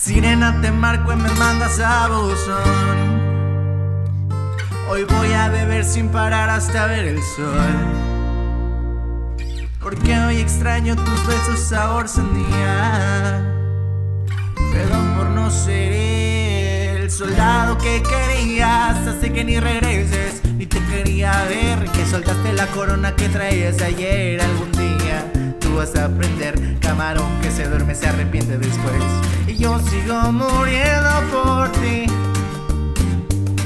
Sirena te marco y me mandas a buzón. Hoy voy a beber sin parar hasta ver el sol. Porque hoy extraño tus besos sabor sandía. Perdón por no ser el soldado que querías. Hace que ni regreses, ni te quería ver. Que soltaste la corona que traías ayer algún día. Vas a aprender, camarón que se duerme se arrepiente después. Y yo sigo muriendo por ti.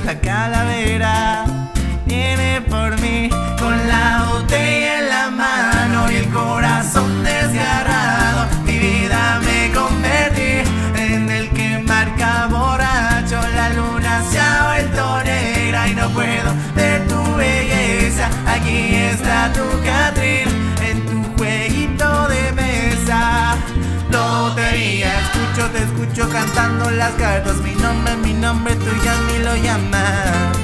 La calavera viene por mí con la botella en la mano y el corazón desgarrado. Mi vida me convertí en el que marca borracho. La luna se ha vuelto negra y no puedo cantando las cartas. Mi nombre, mi nombre, tú ya ni lo llamas.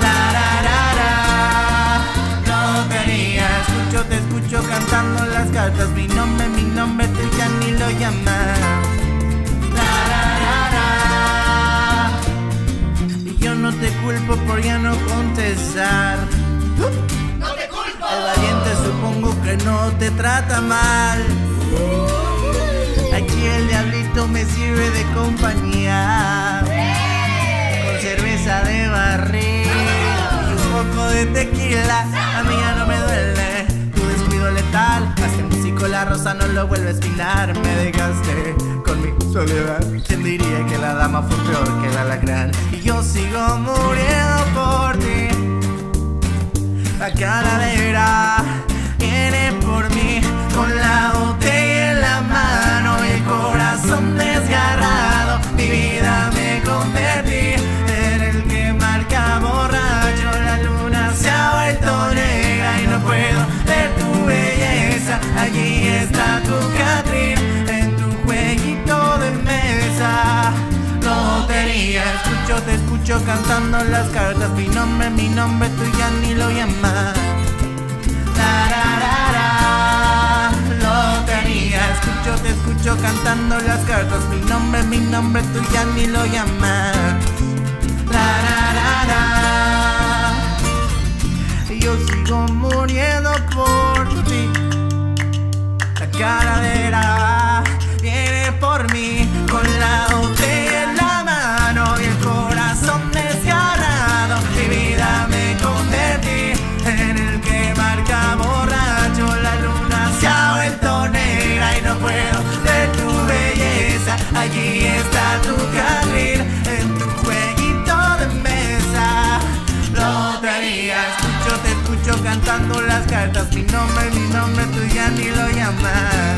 La, la, la, la. Lotería, escucho, te escucho cantando las cartas. Mi nombre, mi nombre, tú ya ni lo llamas. La, la, la, la. Y yo no te culpo por ya no contestar. ¡No te culpo! El valiente supongo que no te trata mal. Aquí el diablito me sirve de compañía. Con cerveza de barril y un poco de tequila. A mí ya no me duele tu descuido letal. Hasta el músico La Rosa no lo vuelve a espinar. Me dejaste con mi soledad. ¿Quién diría que la dama fue peor que el alacrán? Y yo sigo muriendo por ti. La calavera escucho, te escucho cantando las cartas. Mi nombre, mi nombre, tú ya ni lo llamas. La, la, la, la. Lotería, escucho, te escucho cantando las cartas. Mi nombre, mi nombre, tú ya ni lo llamas. La, la, la, la. Yo sigo muriendo por ti. La calavera viene cantando las cartas. Mi nombre, mi nombre, tú ya ni lo llamas.